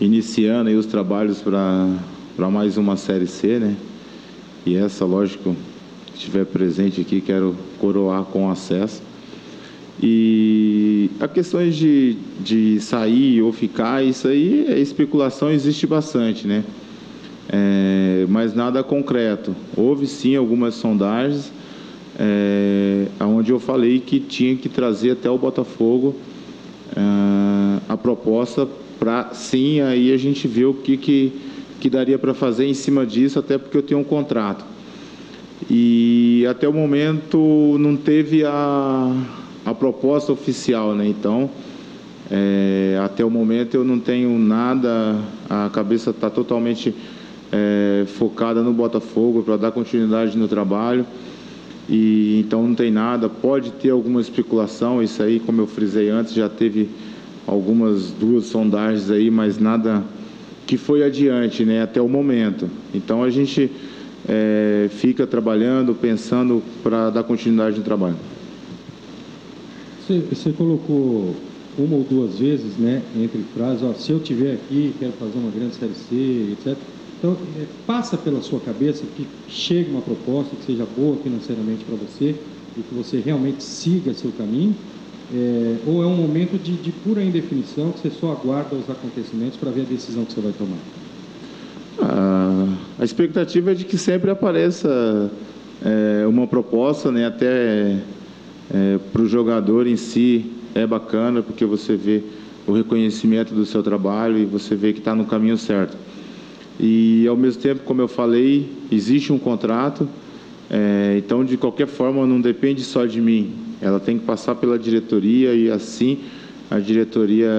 iniciando aí os trabalhos para mais uma Série C, né? E essa, lógico, estiver presente aqui, quero coroar com acesso. E a questões de, de sair ou ficar, isso aí é especulação, existe bastante, né? É, mas nada concreto. Houve sim algumas sondagens, é, onde eu falei que tinha que trazer até o Botafogo é, a proposta para sim aí a gente ver o que, que, que daria para fazer em cima disso, até porque eu tenho um contrato. E até o momento não teve a, a proposta oficial, né? Então, é, até o momento eu não tenho nada, a cabeça está totalmente é, focada no Botafogo para dar continuidade no trabalho. E então não tem nada, pode ter alguma especulação, isso aí, como eu frisei antes, já teve algumas duas sondagens aí, mas nada que foi adiante, né, até o momento. Então a gente é, fica trabalhando, pensando para dar continuidade no trabalho. Você, você, colocou uma ou duas vezes, né, entre frases, ó, se eu tiver aqui, quero fazer uma grande série C, etc. Então, é, passa pela sua cabeça que chegue uma proposta que seja boa financeiramente para você e que você realmente siga seu caminho, é, ou é um momento de, de, pura indefinição que você só aguarda os acontecimentos para ver a decisão que você vai tomar? Ah, a expectativa é de que sempre apareça é, uma proposta, né, até é, para o jogador em si é bacana, porque você vê o reconhecimento do seu trabalho e você vê que está no caminho certo. E, ao mesmo tempo, como eu falei, existe um contrato, é, então, de qualquer forma, não depende só de mim. Ela tem que passar pela diretoria e, assim, a diretoria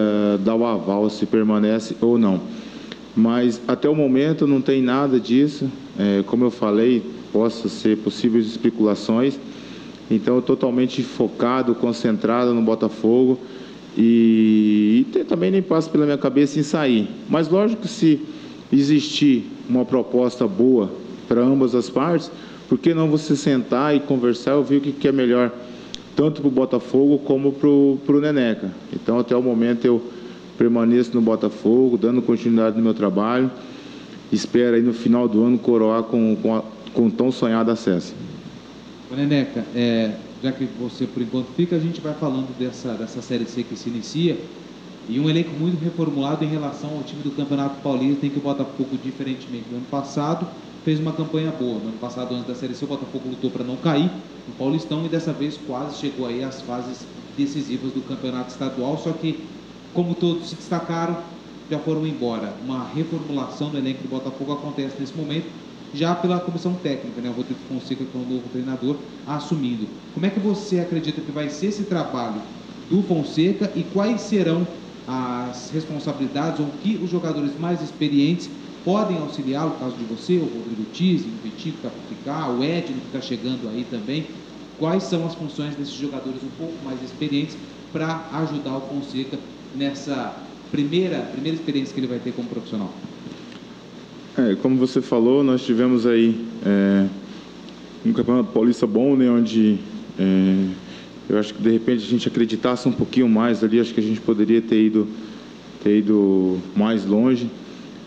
dá o aval se permanece ou não. Mas, até o momento, não tem nada disso. É, como eu falei, possa ser possíveis especulações, então, totalmente focado, concentrado no Botafogo. E, e também nem passa pela minha cabeça em sair. Mas, lógico que se existir uma proposta boa para ambas as partes, por que não você sentar e conversar e ver o que é melhor, tanto para o Botafogo como para o Neneca? Então, até o momento, eu permaneço no Botafogo, dando continuidade no meu trabalho. Espero aí no final do ano coroar com, com, com tão sonhado acesso. Neneca, é, já que você por enquanto fica, a gente vai falando dessa, dessa Série C que se inicia e um elenco muito reformulado em relação ao time do Campeonato Paulista, em que o Botafogo, diferentemente do ano passado, fez uma campanha boa. No ano passado, antes da Série C, o Botafogo lutou para não cair no Paulistão e dessa vez quase chegou aí às fases decisivas do Campeonato Estadual, só que, como todos se destacaram, já foram embora. Uma reformulação do elenco do Botafogo acontece nesse momento já pela comissão técnica, né? o Rodrigo Fonseca, que é o novo treinador, assumindo. Como é que você acredita que vai ser esse trabalho do Fonseca e quais serão as responsabilidades ou que os jogadores mais experientes podem auxiliar, no caso de você, o Rodrigo Tizzi, o Vitinho que está por ficar, o Edno que está chegando aí também. Quais são as funções desses jogadores um pouco mais experientes para ajudar o Fonseca nessa primeira, primeira experiência que ele vai ter como profissional? É, como você falou, nós tivemos aí é, um campeonato paulista bom, né, onde é, eu acho que de repente a gente acreditasse um pouquinho mais ali, acho que a gente poderia ter ido, ter ido mais longe.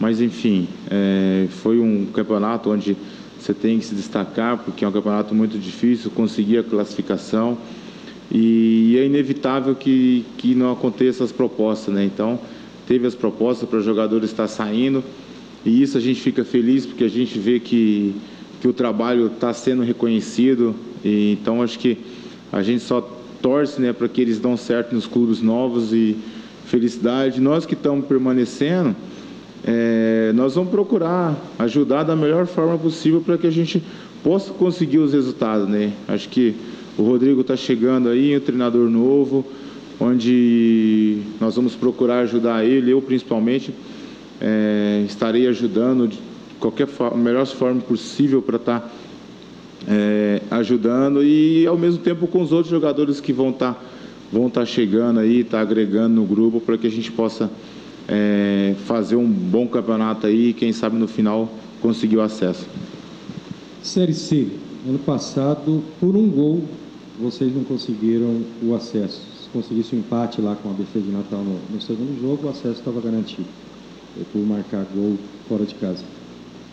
Mas enfim, é, foi um campeonato onde você tem que se destacar, porque é um campeonato muito difícil, conseguir a classificação. E é inevitável que, que não aconteça as propostas, né? Então, teve as propostas para jogadores estar saindo, e isso a gente fica feliz porque a gente vê que, que o trabalho está sendo reconhecido. E, então acho que a gente só torce né, para que eles dão certo nos clubes novos e felicidade. Nós que estamos permanecendo, é, nós vamos procurar ajudar da melhor forma possível para que a gente possa conseguir os resultados. Né? Acho que o Rodrigo está chegando aí, um treinador novo, onde nós vamos procurar ajudar ele, eu principalmente é, estarei ajudando de qualquer forma, melhor forma possível para estar tá, é, ajudando e ao mesmo tempo com os outros jogadores que vão estar tá, vão estar tá chegando aí, tá agregando no grupo para que a gente possa é, fazer um bom campeonato aí e quem sabe no final conseguir o acesso. Série C, ano passado, por um gol, vocês não conseguiram o acesso. Se conseguisse um empate lá com a BC de Natal no, no segundo jogo, o acesso estava garantido. é, por marcar gol fora de casa.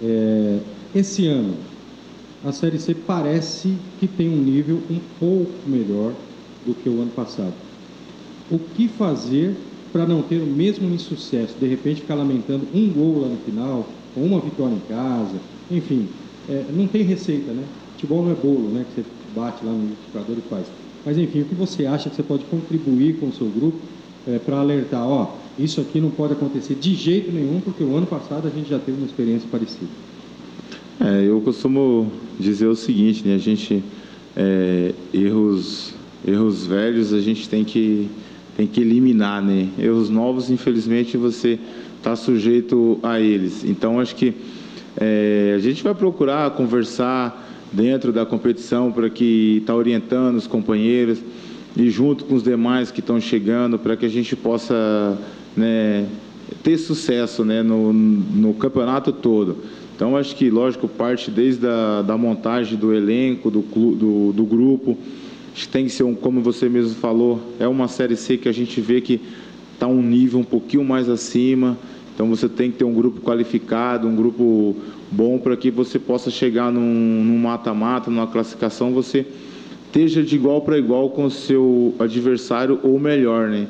É, esse ano, a Série C parece que tem um nível um pouco melhor do que o ano passado. O que fazer para não ter o mesmo insucesso? De repente ficar lamentando um gol lá no final, ou uma vitória em casa, enfim, é, não tem receita, né? Futebol não é bolo, né? Que você bate lá no liquidificador e faz. Mas enfim, o que você acha que você pode contribuir com o seu grupo é, para alertar, ó, isso aqui não pode acontecer de jeito nenhum, porque o ano passado a gente já teve uma experiência parecida. É, eu costumo dizer o seguinte, né? A gente é, erros erros velhos a gente tem que tem que eliminar, né? Erros novos, infelizmente, você está sujeito a eles. Então, acho que é, a gente vai procurar conversar dentro da competição para que está orientando os companheiros e junto com os demais que estão chegando para que a gente possa né, ter sucesso né, no, no campeonato todo. Então, acho que, lógico, parte desde a da montagem do elenco, do, do, do grupo, tem que ser, um, como você mesmo falou, é uma Série C que a gente vê que está um nível um pouquinho mais acima, então você tem que ter um grupo qualificado, um grupo bom para que você possa chegar num mata-mata, numa classificação, você esteja de igual para igual com o seu adversário ou melhor, né?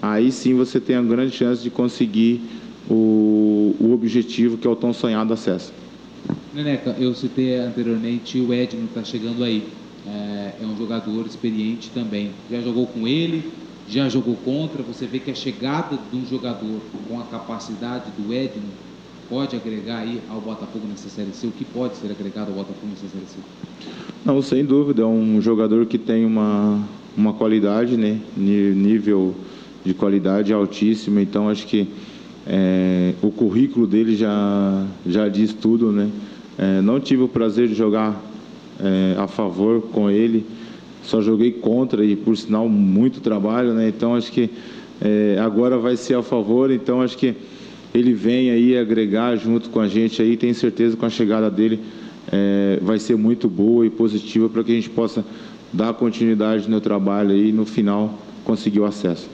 Aí sim você tem a grande chance de conseguir o, o objetivo que é o tão sonhado acesso. Neneca, eu citei anteriormente o Edno está chegando aí. É, é um jogador experiente também. Já jogou com ele, já jogou contra, você vê que a chegada de um jogador com a capacidade do Edno pode agregar aí ao Botafogo nessa Série C? O que pode ser agregado ao Botafogo nessa Série C? Não, sem dúvida, é um jogador que tem uma, uma qualidade, né? nível de qualidade altíssimo, então acho que é, o currículo dele já, já diz tudo, né? É, não tive o prazer de jogar é, a favor com ele, só joguei contra e por sinal muito trabalho, né? Então acho que é, agora vai ser a favor, então acho que ele vem aí agregar junto com a gente aí, tenho certeza que com a chegada dele é, vai ser muito boa e positiva para que a gente possa dar continuidade no trabalho aí e no final conseguir o acesso.